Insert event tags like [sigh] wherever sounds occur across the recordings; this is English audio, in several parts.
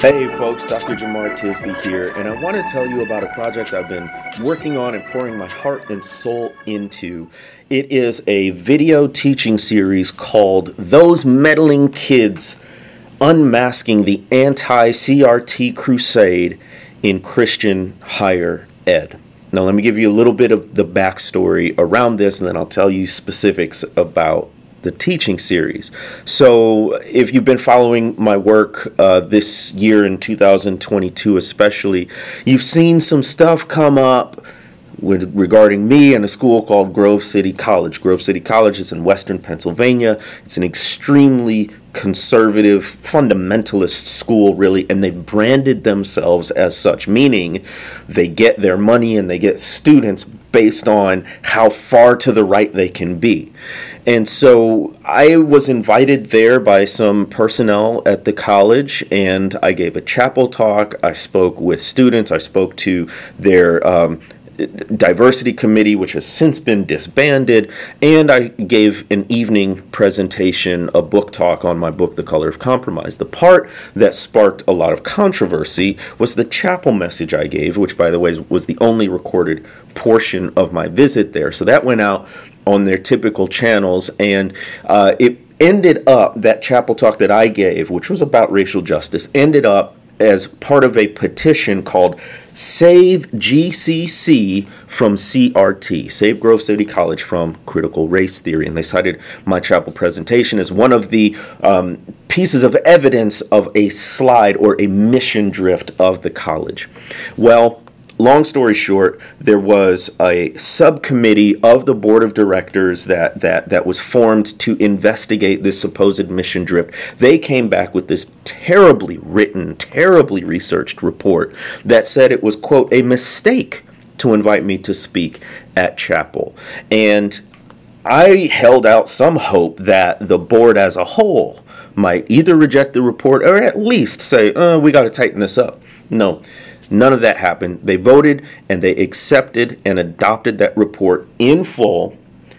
Hey folks, Dr. Jemar Tisby here, and I want to tell you about a project I've been working on and pouring my heart and soul into. It is a video teaching series called Those Meddling Kids Unmasking the Anti CRT Crusade in Christian Higher Ed. Now, let me give you a little bit of the backstory around this, and then I'll tell you specifics about the teaching series. So, if you've been following my work uh, this year in 2022, especially, you've seen some stuff come up with, regarding me and a school called Grove City College. Grove City College is in western Pennsylvania. It's an extremely conservative, fundamentalist school, really, and they branded themselves as such, meaning they get their money and they get students based on how far to the right they can be. And so I was invited there by some personnel at the college, and I gave a chapel talk. I spoke with students. I spoke to their um, diversity committee, which has since been disbanded, and I gave an evening presentation, a book talk on my book, The Color of Compromise. The part that sparked a lot of controversy was the chapel message I gave, which, by the way, was the only recorded portion of my visit there. So that went out on their typical channels, and uh, it ended up that chapel talk that I gave, which was about racial justice, ended up as part of a petition called Save GCC from CRT, Save Grove City College from Critical Race Theory. And they cited my chapel presentation as one of the um, pieces of evidence of a slide or a mission drift of the college. Well, long story short, there was a subcommittee of the board of directors that, that, that was formed to investigate this supposed mission drift. They came back with this terribly written, terribly researched report that said it was, quote, a mistake to invite me to speak at chapel. And I held out some hope that the board as a whole might either reject the report or at least say, oh, we got to tighten this up. No, None of that happened. They voted and they accepted and adopted that report in full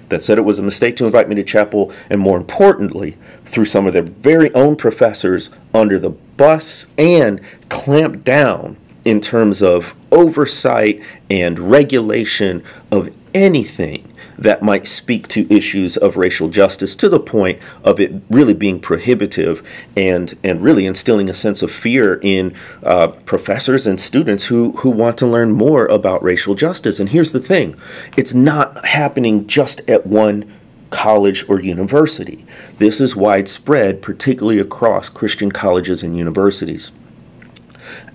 that said it was a mistake to invite me to chapel, and more importantly, threw some of their very own professors under the bus and clamped down in terms of oversight and regulation of anything that might speak to issues of racial justice to the point of it really being prohibitive and, and really instilling a sense of fear in uh, professors and students who, who want to learn more about racial justice. And here's the thing it's not happening just at one college or university. This is widespread, particularly across Christian colleges and universities.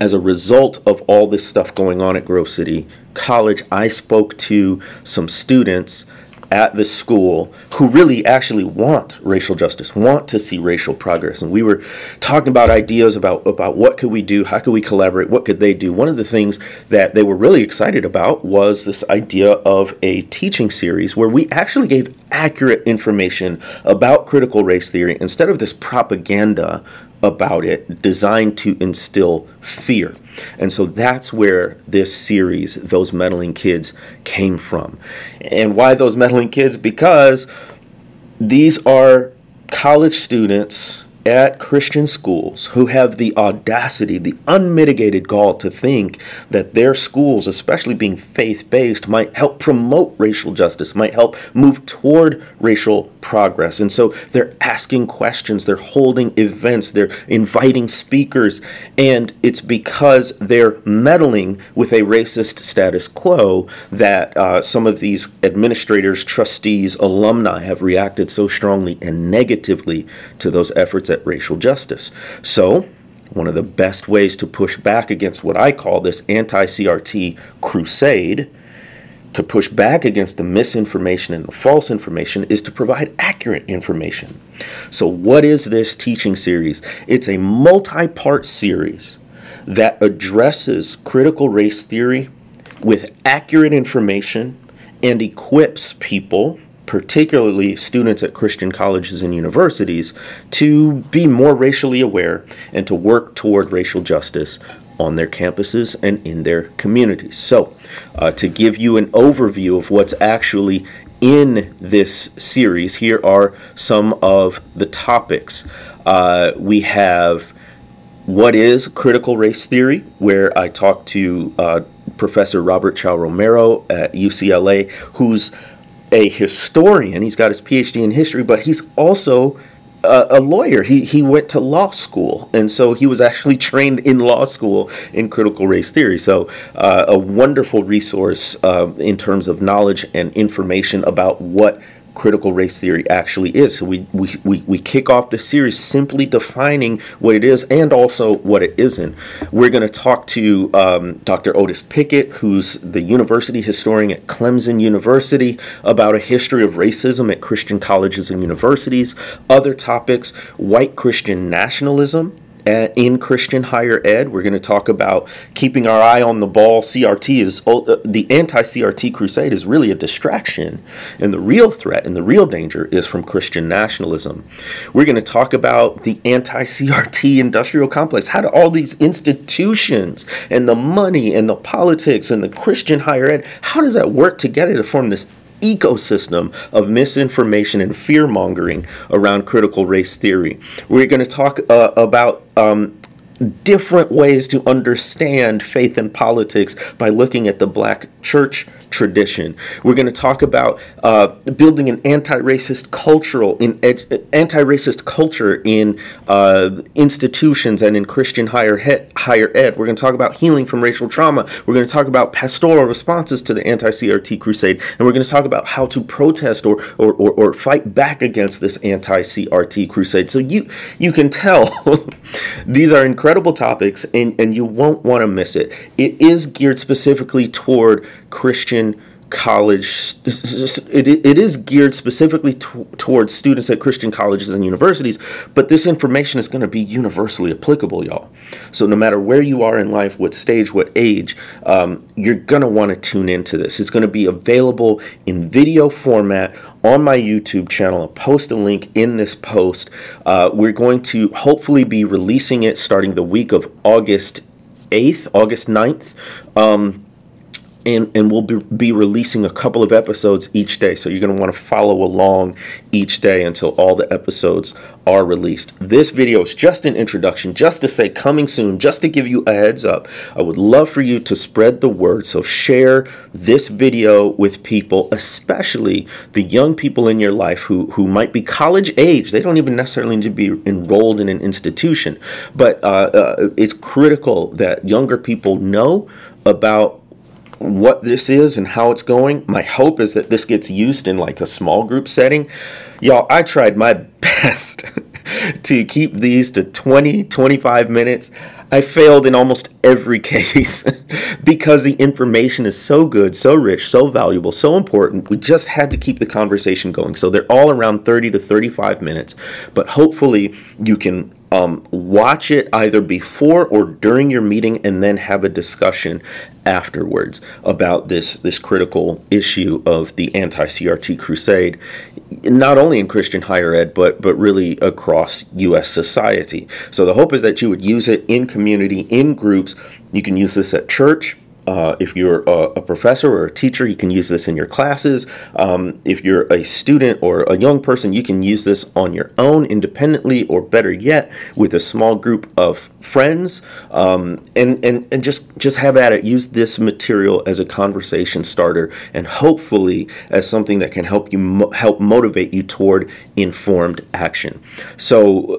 As a result of all this stuff going on at Grove City College, I spoke to some students at the school who really actually want racial justice, want to see racial progress. And we were talking about ideas about, about what could we do, how could we collaborate, what could they do. One of the things that they were really excited about was this idea of a teaching series where we actually gave accurate information about critical race theory instead of this propaganda about it designed to instill fear. And so that's where this series, Those Meddling Kids, came from. And why those meddling kids? Because these are college students at Christian schools who have the audacity, the unmitigated gall to think that their schools, especially being faith based, might help promote racial justice, might help move toward racial progress. And so they're asking questions, they're holding events, they're inviting speakers, and it's because they're meddling with a racist status quo that uh, some of these administrators, trustees, alumni have reacted so strongly and negatively to those efforts at racial justice. So, one of the best ways to push back against what I call this anti CRT crusade, to push back against the misinformation and the false information, is to provide accurate information. So, what is this teaching series? It's a multi part series that addresses critical race theory with accurate information and equips people particularly students at Christian colleges and universities, to be more racially aware and to work toward racial justice on their campuses and in their communities. So, uh, to give you an overview of what's actually in this series, here are some of the topics. Uh, we have What is critical race theory? Where I talk to uh, Professor Robert Chao Romero at UCLA, who's a historian. He's got his PhD in history, but he's also a, a, lawyer. He he went to law school, and so he was actually [laughs] trained in law school in critical race theory. So uh, a wonderful resource uh, in terms of knowledge and information about what critical race theory actually is. So we, we, we, we kick off the series simply defining what it is and also what it isn't. We're going to talk to um, Dr. Otis Pickett, who's the university historian at Clemson University, about a history of racism at Christian colleges and universities. Other topics, white Christian nationalism in Christian higher ed. We're going to talk about keeping our eye on the ball. CRT is uh, the anti CRT crusade is really a distraction, and the real threat and the real danger is from Christian nationalism. We're going to talk about the anti CRT industrial complex. How do all these institutions and the money and the politics and the Christian higher ed, how does that work together to form this ecosystem of misinformation and fear mongering around critical race theory. We're going to talk uh, about um, different ways to understand faith and politics by looking at the black church tradition. We're going to talk about uh, building an anti-racist cultural in anti-racist culture in uh, institutions and in Christian higher he- higher ed. We're going to talk about healing from racial trauma. We're going to talk about pastoral responses to the anti-CRT crusade, and we're going to talk about how to protest or or, or, or fight back against this anti-CRT crusade. So you you can tell [laughs] these are incredible topics, and and you won't want to miss it. It is geared specifically toward Christian college it, it is geared specifically to, towards students at christian colleges and universities but this information is going to be universally applicable y'all. So no matter where you are in life what stage what age um, you're going to want to tune into this. It's going to be available in video format on my youtube channel. I'll post a link in this post. Uh, we're going to hopefully be releasing it starting the week of august 8th august 9th um, and, and we'll be, be releasing a couple of episodes each day. So you're going to want to follow along each day until all the episodes are released. This video is just an introduction, just to say coming soon, just to give you a heads up. I would love for you to spread the word. So share this video with people, especially the young people in your life who, who might be college age. They don't even necessarily need to be enrolled in an institution, but uh, uh, it's critical that younger people know about what this is and how it's going. My hope is that this gets used in like a small group setting. Y'all, I tried my [laughs] best [laughs] to keep these to 20, 25 minutes. I failed in almost every [laughs] case because the information is so good, so rich, so valuable, so important. We just had to keep the conversation going. So they're all around 30 to 35 minutes, but hopefully you can um, watch it either before or during your meeting and then have a discussion afterwards about this this critical issue of the anti-CRT crusade not only in Christian higher ed but but really across US society. So the hope is that you would use it in community in groups. You can use this at church uh, if you're a, a, professor or a teacher, you can use this in your classes. Um, if you're a student or a young person, you can use this on your own independently, or better yet, with a small group of friends. Um, and, and, and just, just have at it. Use this material as a conversation starter and hopefully as something that can help you mo- help motivate you toward informed action. So,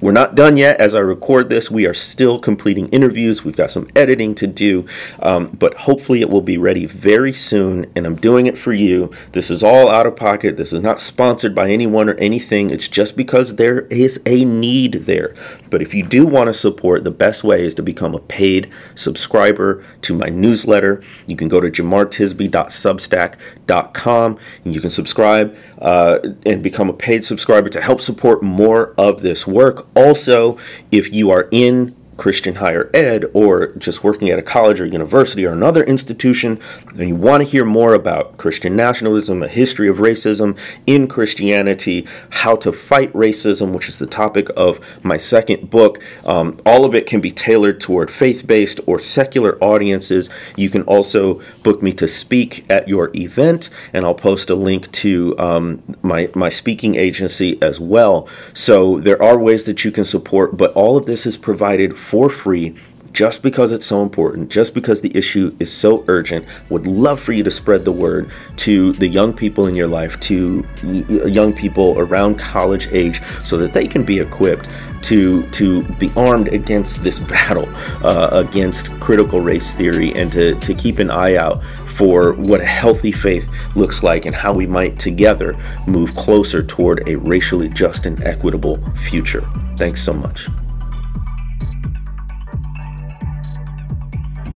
we're not done yet as I record this. We are still completing interviews. We've got some editing to do, um, but hopefully it will be ready very soon. And I'm doing it for you. This is all out of pocket. This is not sponsored by anyone or anything. It's just because there is a need there. But if you do want to support, the best way is to become a paid subscriber to my newsletter. You can go to jemartisby.substack.com and you can subscribe uh, and become a paid subscriber to help support more of this work. Also, if you are in Christian higher ed or just working at a college or university or another institution, and you want to hear more about Christian nationalism, a history of racism in Christianity, how to fight racism, which is the topic of my second book, um, all of it can be tailored toward faith based or secular audiences. You can also book me to speak at your event, and I'll post a link to um, my, my speaking agency as well. So there are ways that you can support, but all of this is provided for free just because it's so important, just because the issue is so urgent, would love for you to spread the word to the young people in your life, to young people around college age, so that they can be equipped to to be armed against this [laughs] battle uh, against critical race theory, and to to keep an eye out for what a healthy faith looks like and how we might together move closer toward a racially just and equitable future. Thanks so much.